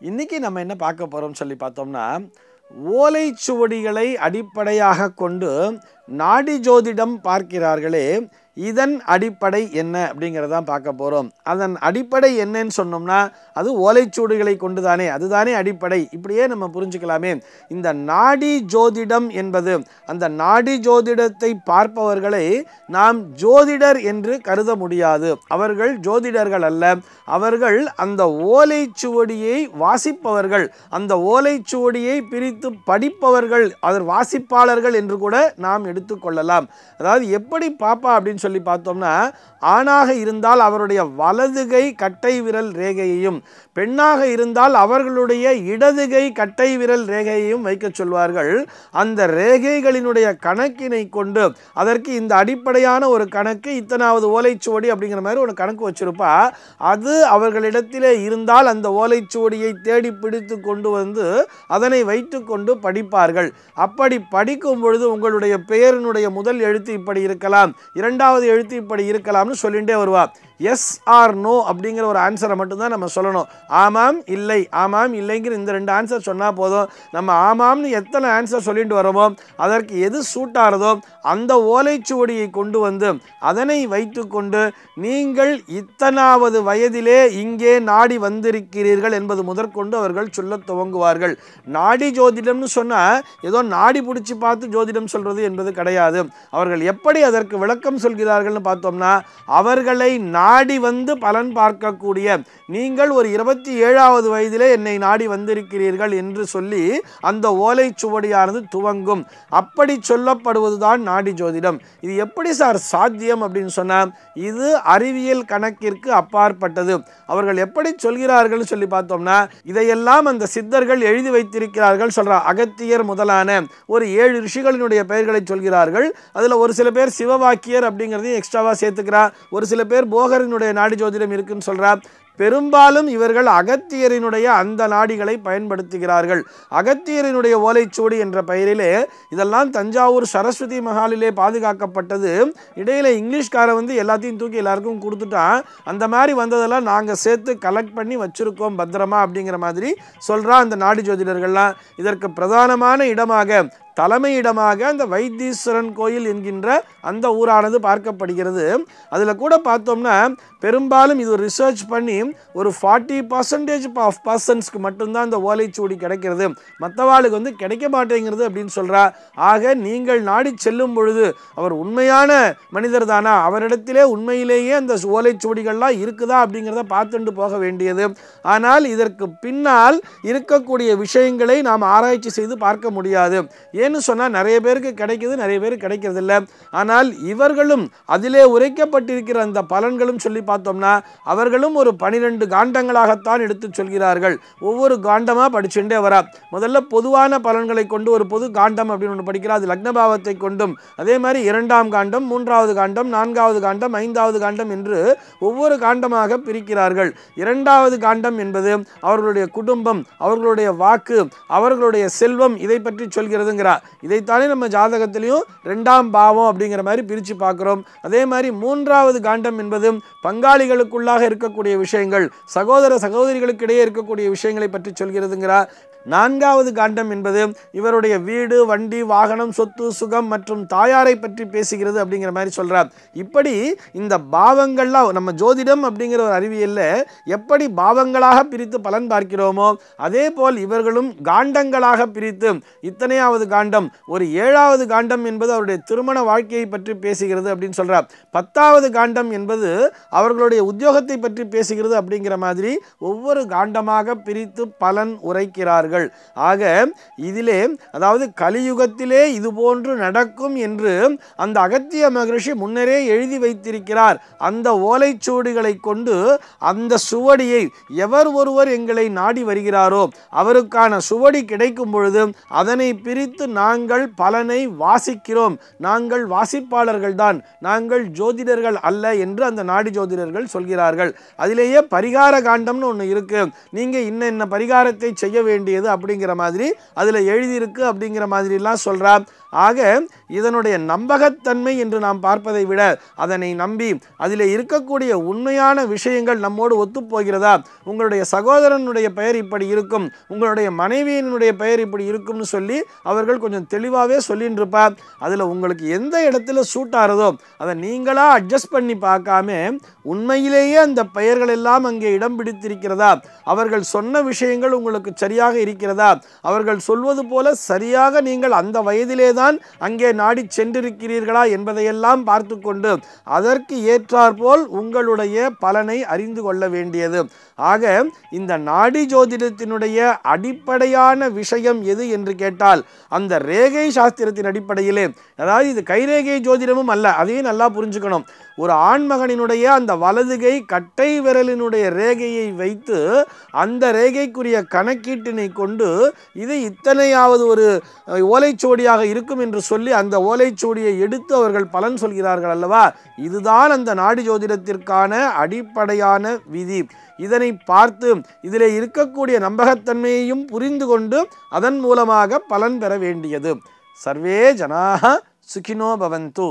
இன்னைக்கு நம்ம என்ன பார்க்க போகிறோம்னு சொல்லி பார்த்தோம்னா ஓலைச்சுவடிகளை அடிப்படையாக கொண்டு நாடி ஜோதிடம் பார்க்கிறார்களே இதன் அடிப்படை என்ன அப்படிங்கிறதான் பார்க்க போகிறோம் அதன் அடிப்படை என்னன்னு சொன்னோம்னா அது ஓலைச்சுவடிகளை கொண்டு தானே அதுதானே அடிப்படை. இப்படியே நம்ம புரிஞ்சுக்கலாமே. இந்த நாடி ஜோதிடம் என்பது அந்த நாடி ஜோதிடத்தை பார்ப்பவர்களை நாம் ஜோதிடர் என்று கருத முடியாது. அவர்கள் ஜோதிடர்கள் அல்ல. அவர்கள் அந்த ஓலைச்சுவடியை வாசிப்பவர்கள் அந்த ஓலைச்சுவடியை பிரித்து படிப்பவர்கள் அதர் வாசிப்பாளர்கள் என்று கூட நாம் எடுத்துக்கொள்ளலாம் அதாவது எப்படி பாப்பா அப்படின்னு சொல்லி பார்த்தோம்னா ஆணாக இருந்தால் அவருடைய வலதுகை கட்டை விரல் ரேகையையும் பெண்ணாக இருந்தால் அவர்களுடைய இடதுகை கட்டை விரல் ரேகையையும் வைக்க சொல்வார்கள். அந்த ரேகைகளினுடைய கணக்கினை கொண்டு அதற்கு இந்த அடிப்படையான ஒரு கணக்கு இத்தனாவது ஓலைச்சுவடி அப்படிங்கிற மாதிரி ஒரு கணக்கு வச்சிருப்பா. அது அவர்களிடத்திலே இருந்தால் அந்த ஓலைச்சுவடியை தேடி பிடித்து கொண்டு வந்து அதனை வைத்துக்கொண்டு படிப்பார்கள். அப்படி படிக்கும் பொழுது உங்களுடைய பெயரினுடைய முதல் எழுத்து இப்படி இருக்கலாம். இரண்டாவது எழுத்து இப்படி இருக்கலாம்னு சொல்லிகிட்டே வருவாள் எஸ் ஆர் நோ அப்படிங்கிற ஒரு ஆன்சரை மட்டும்தான் நம்ம சொல்லணும். ஆமாம் இல்லை ஆமாம் இல்லைங்கிற இந்த ரெண்டு ஆன்சர் சொன்னால் போதும். நம்ம ஆமாம்னு எத்தனை ஆன்சர் சொல்லிட்டு வரோமோ அதற்கு எது சூட்டாகிறதோ அந்த ஓலைச்சுவடியை கொண்டு வந்து அதனை வைத்துக்கொண்டு நீங்கள் இத்தனாவது வயதிலே இங்கே நாடி வந்திருக்கிறீர்கள் என்பது முதற்கொண்டு அவர்கள் சொல்ல துவங்குவார்கள். நாடி ஜோதிடம்னு சொன்னால் ஏதோ நாடி பிடிச்சி பார்த்து ஜோதிடம் சொல்கிறது என்பது கிடையாது. அவர்கள் எப்படி அதற்கு விளக்கம் சொல்கிறார்கள்னு பார்த்தோம்னா அவர்களை நான் நாடி வந்து பலன் பார்க்கக்கூடிய நீங்கள் ஒரு இருபத்தி ஏழாவது வயதிலே என்னை நாடி வந்திருக்கிறீர்கள் என்று சொல்லி அந்த ஓலைச்சுவடியானது துவங்கும். அப்படி சொல்லப்படுவதுதான் நாடி ஜோதிடம். இது எப்படி சார் சாத்தியம் அப்படின்னு சொன்னால் இது அறிவியல் கணக்கிற்கு அப்பாற்பட்டது. அவர்கள் எப்படி சொல்கிறார்கள் சொல்லி பார்த்தோம்னா இதையெல்லாம் அந்த சித்தர்கள் எழுதி வைத்திருக்கிறார்கள் சொல்றா அகத்தியர் முதலான ஒரு ஏழு ரிஷிகளினுடைய பெயர்களை சொல்கிறார்கள். அதில் ஒரு சில பேர் சிவவாக்கியர் அப்படிங்கிறதையும் எக்ஸ்ட்ராவாக சேர்த்துக்கிறார் ஒரு சில பேர் போக போகரினுடைய நாடி ஜோதிடம் இருக்குன்னு சொல்கிறார் பெரும்பாலும் இவர்கள் அகத்தியரினுடைய அந்த நாடிகளை பயன்படுத்துகிறார்கள். அகத்தியரினுடைய ஓலைச்சூடி என்ற பெயரிலே இதெல்லாம் தஞ்சாவூர் சரஸ்வதி மகாலிலே பாதுகாக்கப்பட்டது. இடையில இங்கிலீஷ்காரை வந்து எல்லாத்தையும் தூக்கி எல்லாருக்கும் கொடுத்துட்டான் அந்த மாதிரி வந்ததெல்லாம் நாங்கள் சேர்த்து கலெக்ட் பண்ணி வச்சிருக்கோம் பத்திரமா அப்படிங்கிற மாதிரி சொல்கிறான் அந்த நாடி ஜோதிடர்கள்லாம். இதற்கு பிரதானமான இடமாக தலைமையிடமாக அந்த வைத்தீஸ்வரன் கோயில் என்கின்ற அந்த ஊரானது பார்க்கப்படுகிறது. அதில் கூட பார்த்தோம்னா பெரும்பாலும் இது ரிசர்ச் பண்ணி ஒரு ஃபார்ட்டி பர்சன்டேஜ் ஆஃப் பர்சன்ஸ்க்கு மட்டும்தான் இந்த ஓலைச்சுவடி கிடைக்கிறது. மற்றவாளுக்கு வந்து கிடைக்க மாட்டேங்கிறது அப்படின்னு சொல்கிறா ஆக நீங்கள் நாடி செல்லும் பொழுது அவர் உண்மையான மனிதர் தானா? அவரிடத்திலே உண்மையிலேயே அந்த ஓலைச்சுவடிகள்லாம் இருக்குதா அப்படிங்கிறத பார்த்துட்டு போக வேண்டியது. ஆனால் இதற்கு பின்னால் இருக்கக்கூடிய விஷயங்களை நாம் ஆராய்ச்சி செய்து பார்க்க முடியாது. ஏன்னு சொன்னால் நிறைய பேருக்கு கிடைக்கிது நிறைய பேருக்கு கிடைக்கிறது இல்லை ஆனால் இவர்களும் அதிலே உரைக்கப்பட்டிருக்கிற அந்த பலன்களும் சொல்லி பார்த்தோம்னா அவர்களும் ஒரு பனிரெண்டு காண்டங்களாகத்தான் எடுத்து சொல்கிறார்கள். ஒவ்வொரு காண்டமாக படிச்சுட்டே வரா. முதல்ல பொதுவான பலன்களை கொண்டு ஒரு பொது காண்டம் அப்படின்னு ஒன்று படிக்கிறா அது லக்னபாவத்தை கொண்டும். அதே மாதிரி இரண்டாம் காண்டம் மூன்றாவது காண்டம் நான்காவது காண்டம் ஐந்தாவது காண்டம் என்று ஒவ்வொரு காண்டமாக பிரிக்கிறார்கள். இரண்டாவது காண்டம் என்பது அவர்களுடைய குடும்பம் அவர்களுடைய வாக்கு அவர்களுடைய செல்வம் இதை பற்றி சொல்கிறதுங்கிறார் இதைத்தானே நம்ம ஜாதகத்திலையும் ரெண்டாம் பாவம் அப்படிங்கிற மாதிரி பிரித்து பார்க்குறோம். அதே மாதிரி மூன்றாவது காண்டம் என்பது பங்காளிகளுக்குள்ளாக இருக்கக்கூடிய விஷயங்கள் சகோதர சகோதரிகளுக்கு இடையே இருக்கக்கூடிய விஷயங்களை பற்றி சொல்கிறதுங்கிறார் நான்காவது காண்டம் என்பது இவருடைய வீடு வண்டி வாகனம் சொத்து சுகம் மற்றும் தாயாரை பற்றி பேசுகிறது அப்படிங்கிற மாதிரி சொல்கிறார் இப்படி இந்த பாவங்கள்லாம் நம்ம ஜோதிடம் அப்படிங்கிற ஒரு அறிவியலில் எப்படி பாவங்களாக பிரித்து பலன் பார்க்கிறோமோ அதே போல் இவர்களும் காண்டங்களாக பிரித்து இத்தனையாவது காண்டம் ஒரு ஏழாவது காண்டம் என்பது அவருடைய திருமண வாழ்க்கையை பற்றி பேசுகிறது அப்படின்னு சொல்கிறார் பத்தாவது காண்டம் என்பது அவர்களுடைய உத்தியோகத்தை பற்றி பேசுகிறது அப்படிங்கிற மாதிரி ஒவ்வொரு காண்டமாக பிரித்து பலன் உரைக்கிறார்கள். ஆக இதிலே அதாவது கலியுகத்திலே இது போன்று நடக்கும் என்று அந்த அகத்திய மகரிஷி முன்னரே எழுதி வைத்திருக்கிறார். அந்த ஓலைச்சுவடிகளை கொண்டு அந்த சுவடியை எவர் ஒருவர் எங்களை நாடி வருகிறாரோ அவருக்கான சுவடி கிடைக்கும் பொழுது அதனை பிரித்து நாங்கள் பலனை வாசிக்கிறோம். நாங்கள் வாசிப்பாளர்கள் தான் நாங்கள் ஜோதிடர்கள் அல்ல என்று அந்த நாடி ஜோதிடர்கள் சொல்கிறார்கள். அதிலேயே பரிகார காண்டம்னு ஒன்று இருக்கு. நீங்க இன்ன இன்ன பரிகாரத்தை செய்ய வேண்டிய வேண்டியது அப்படிங்கிற மாதிரி அதில் எழுதியிருக்கு அப்படிங்கிற மாதிரிலாம் சொல்கிறார். ஆக இதனுடைய நம்பகத்தன்மை என்று நாம் பார்ப்பதை விட அதனை நம்பி அதில் இருக்கக்கூடிய உண்மையான விஷயங்கள் நம்மோடு ஒத்துப்போகிறதா? உங்களுடைய சகோதரனுடைய பெயர் இப்படி இருக்கும் உங்களுடைய மனைவியினுடைய பெயர் இப்படி இருக்கும்னு சொல்லி அவர்கள் கொஞ்சம் தெளிவாகவே சொல்லின்னு இருப்பார் அதில் உங்களுக்கு எந்த இடத்துல சூட் ஆகிறதோ அதை நீங்களாக அட்ஜஸ்ட் பண்ணி பார்க்காம உண்மையிலேயே அந்த பெயர்கள் எல்லாம் அங்கே இடம் பிடித்திருக்கிறதா? அவர்கள் சொன்ன விஷயங்கள் உங்களுக்கு சரியாக இருக்கிறதா? அவர்கள் சொல்வது போல சரியாக நீங்கள் அந்த வயதிலே தான் அங்கே நாடி சென்றிருக்கிறீர்களா என்பதையெல்லாம் பார்த்து கொண்டு அதற்கு ஏற்றாற்போல் உங்களுடைய பலனை அறிந்து கொள்ள வேண்டியது. ஆக இந்த நாடி ஜோதிடத்தினுடைய அடிப்படையான விஷயம் எது என்று கேட்டால் அந்த ரேகை சாஸ்திரத்தின் அடிப்படையிலே அதாவது இது கைரேகை ஜோதிடமும் அல்ல அதையும் நல்லா புரிஞ்சுக்கணும். ஒரு ஆண்மகனினுடைய அந்த வலதுகை கட்டை விரலினுடைய ரேகையை வைத்து அந்த ரேகைக்குரிய கணக்கீட்டினை கொண்டு இது இத்தனையாவது ஒரு ஓலைச்சோடியாக ஓலைச்சுவடியாக இருக்கும் என்று சொல்லி அந்த ஓலைச்சுவடியை எடுத்து அவர்கள் பலன் சொல்கிறார்கள் அல்லவா? இதுதான் அந்த நாடி ஜோதிடத்திற்கான அடிப்படையான விதி. இதனை பார்த்து இதில் இருக்கக்கூடிய நம்பகத்தன்மையையும் புரிந்து கொண்டு அதன் மூலமாக பலன் பெற வேண்டியது. சர்வே ஜனாக சுகினோ பவந்து.